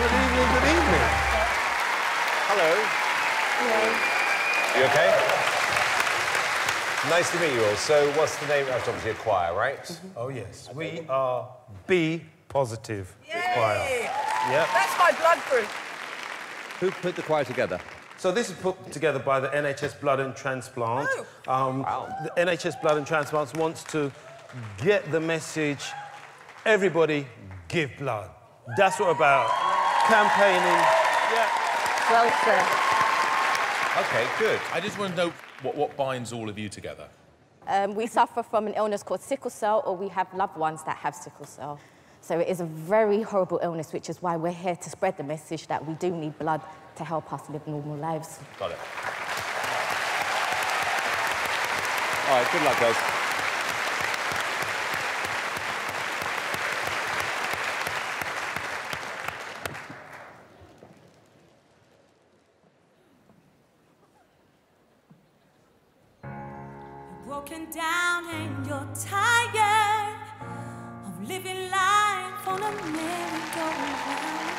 Good evening, good evening. Hello. Hello. You okay? Nice to meet you all. So, what's the name? That's obviously a choir, right? Oh, yes. We are B positive choir. Yep. That's my blood group. Who put the choir together? So this is put together by the NHS Blood and Transplant. Oh. Um, The NHS Blood and Transplants wants to get the message, everybody give blood. That's what we're about. Campaigning. Yeah. Well said. Okay, good. I just want to know what, what binds all of you together. Um, we suffer from an illness called sickle cell, or we have loved ones that have sickle cell. So it is a very horrible illness, which is why we're here to spread the message that we do need blood to help us live normal lives. Got it. All right, good luck, guys. Broken down and you're tired of living life on a merry-go-round.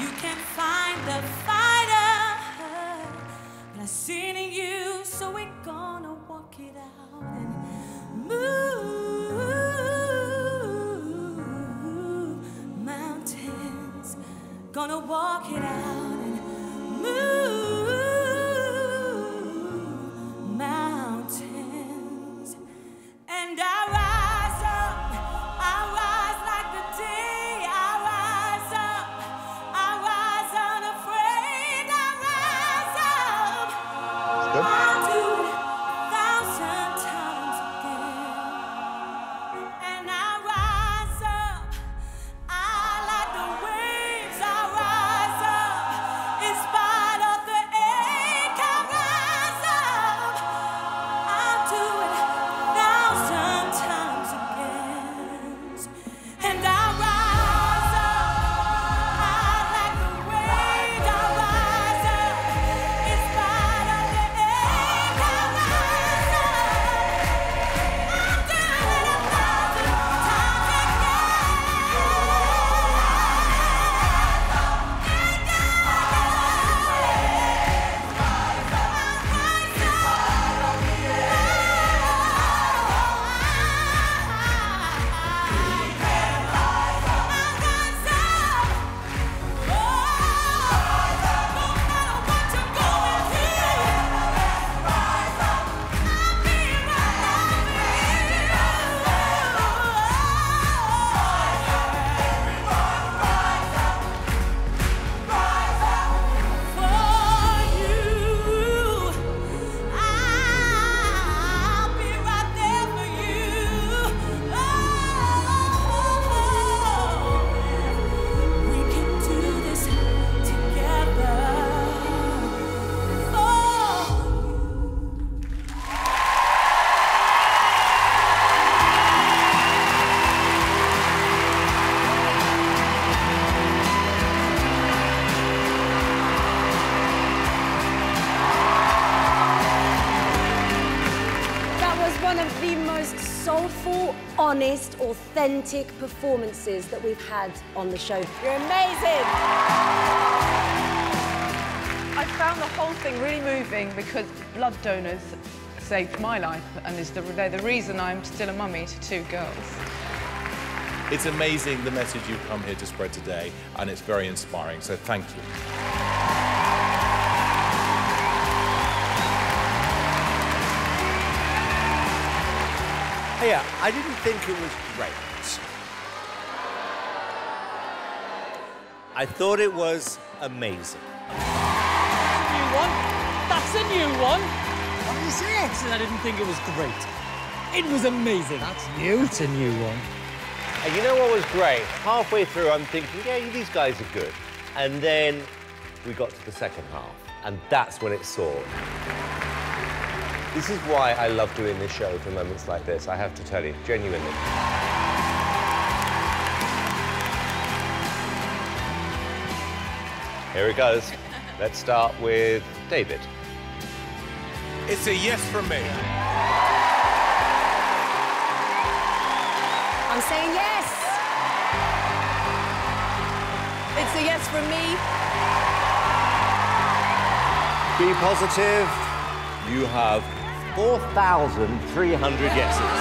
You can't find the fighter, but I seen in you, so we're gonna walk it out and move mountains. Gonna walk it out one of the most soulful, honest, authentic performances that we've had on the show. You're amazing. I found the whole thing really moving because blood donors saved my life and is the, they're the reason I'm still a mummy to two girls. It's amazing the message you've come here to spread today, and it's very inspiring, so thank you. Yeah, I didn't think it was great. I thought it was amazing. That's a new one. That's a new one. What is it? And I didn't think it was great. It was amazing. That's new. It's a new one. And you know what was great? Halfway through, I'm thinking, yeah, these guys are good. And then we got to the second half, and that's when it soared. This is why I love doing this show for moments like this, I have to tell you, genuinely. Here it goes. Let's start with David. It's a yes from me. I'm saying yes. It's a yes from me. Be positive. You have 4,300 yeses.